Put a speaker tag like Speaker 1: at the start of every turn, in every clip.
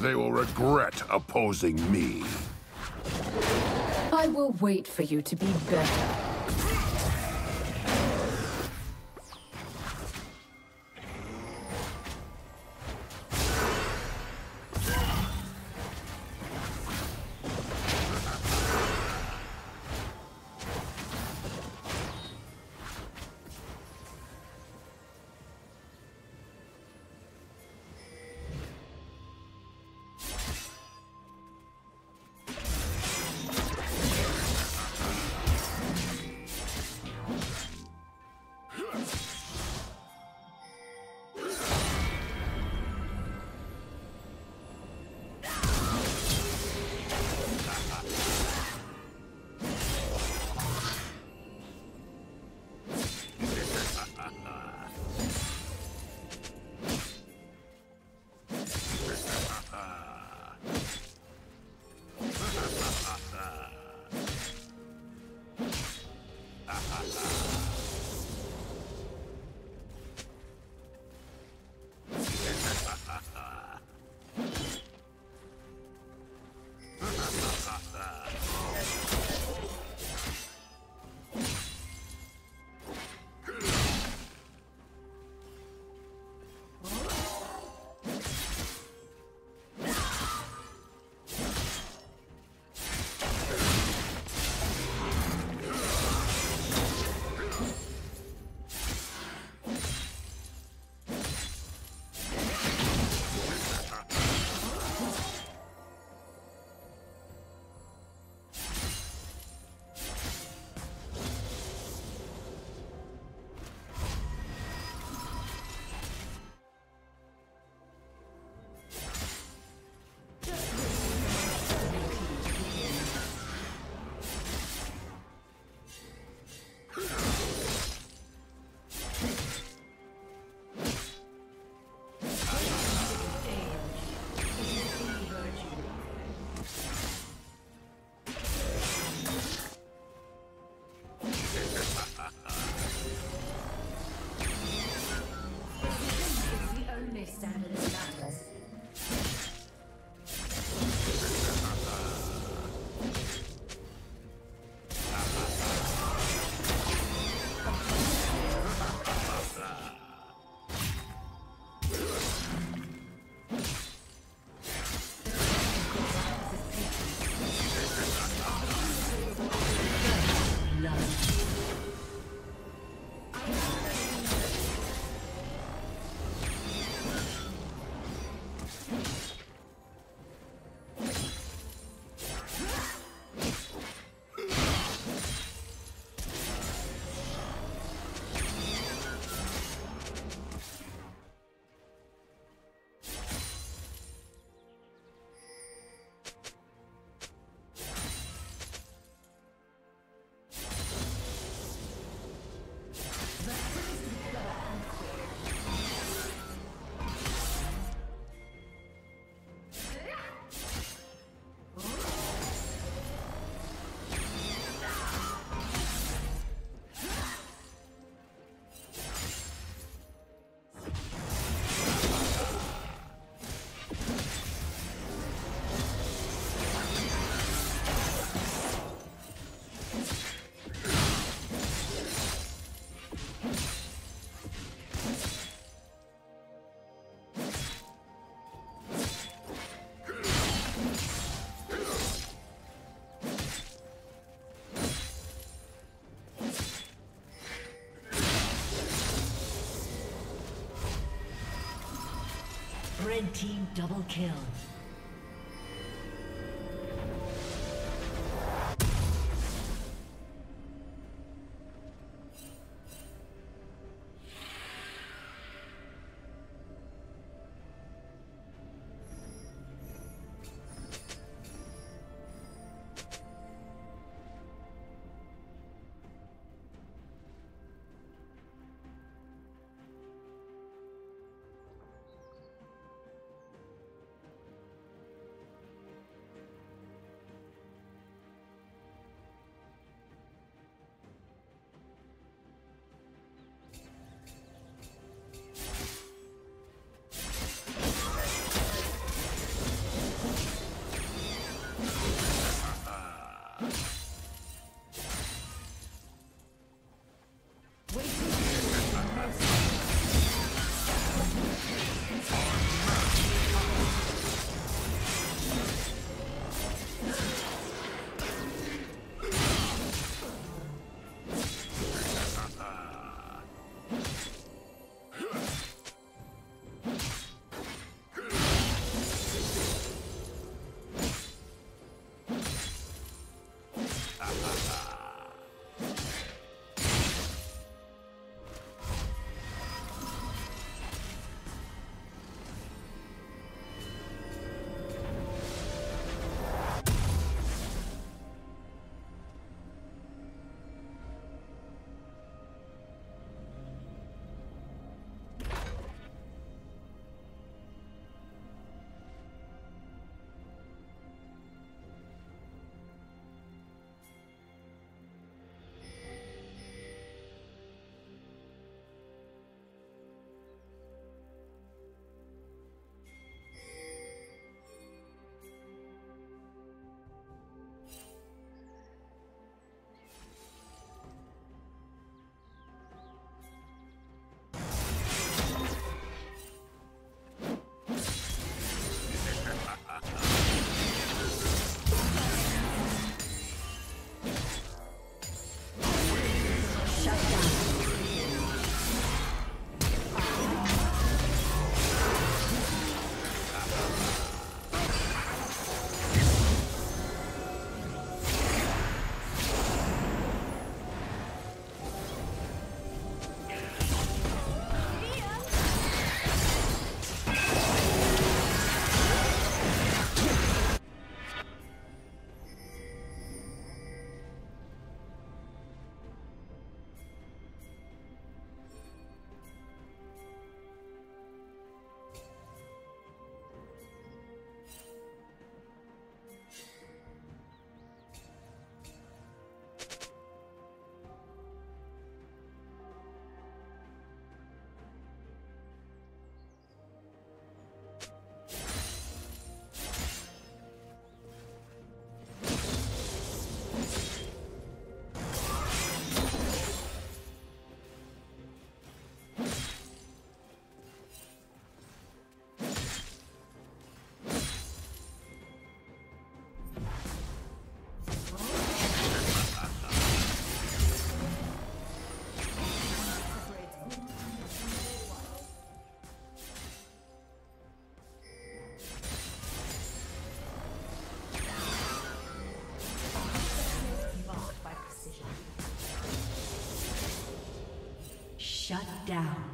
Speaker 1: They will regret opposing me.
Speaker 2: I will wait for you to be better.
Speaker 3: Team double kill. down.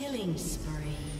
Speaker 3: Killing spree.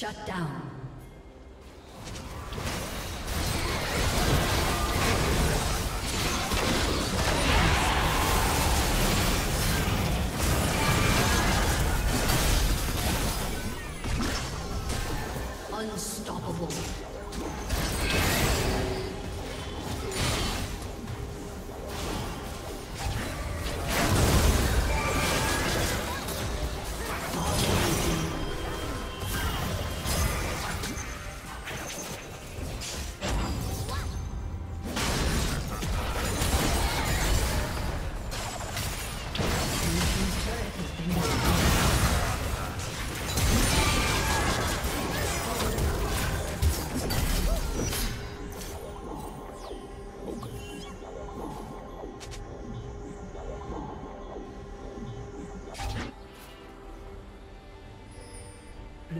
Speaker 3: Shut down.